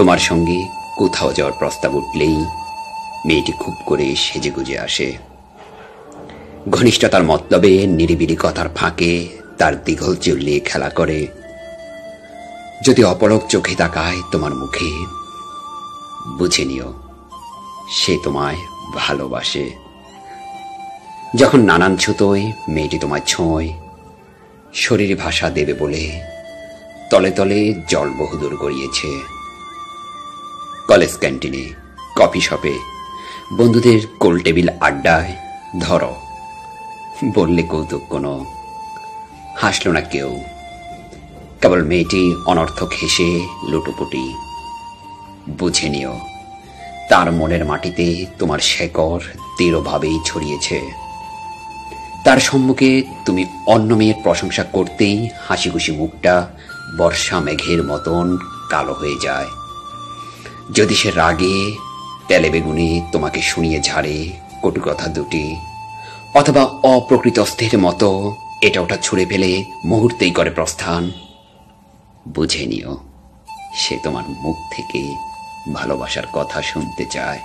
তোমার সঙ্গে কোথাও যাওয়ার প্রস্তাব উঠলেই মেয়েটি খুব করে সেজে গুজে আসে। ঘনিষ্ঠতার মতলবে, নিরিবিলি কথার ফাঁকে তার দীঘল চুল্লিয়ে খেলা করে। যদি অপলক চোখে তাকায় তোমার মুখে, বুঝে নিও, সে তোমায় ভালোবাসে। যখন নানান ছুতোয়, মেয়েটি তোমায় ছোঁয়, শরীর ভাষা দেবে বলে তলে তলে জল বহুদূর গড়িয়েছে। কলেজ ক্যান্টিনে, কফি শপে। বন্ধুদের গোল টেবিল আড্ডায়, ধরো। বললে কৌতুক কোনো। হাসল না কেউ। কেবল মেয়েটি অনর্থক হেসে লুটোপুটি। বুঝে নিও, তার মনের মাটিতে তোমার শেকড় দৃঢ়ভাবেই ছড়িয়েছে। তার সম্মুখে তুমি অন্য মেয়ের প্রশংসা করতেই হাসি খুশি মুখটা বর্ষা মেঘের মতন কালো হয়ে যায়। যদি সে রাগে, তেলে বেগুনে তোমাকে শুনিয়ে ঝাড়ে, কটু কথা দুটি, অথবা অপ্রকৃত অস্থির মতো এটা ওটা ছুঁড়ে ফেলে মুহূর্তেই করে প্রস্থান, বুঝে নিও, সে তোমার মুখ থেকে ভালোবাসার কথা শুনতে চায়।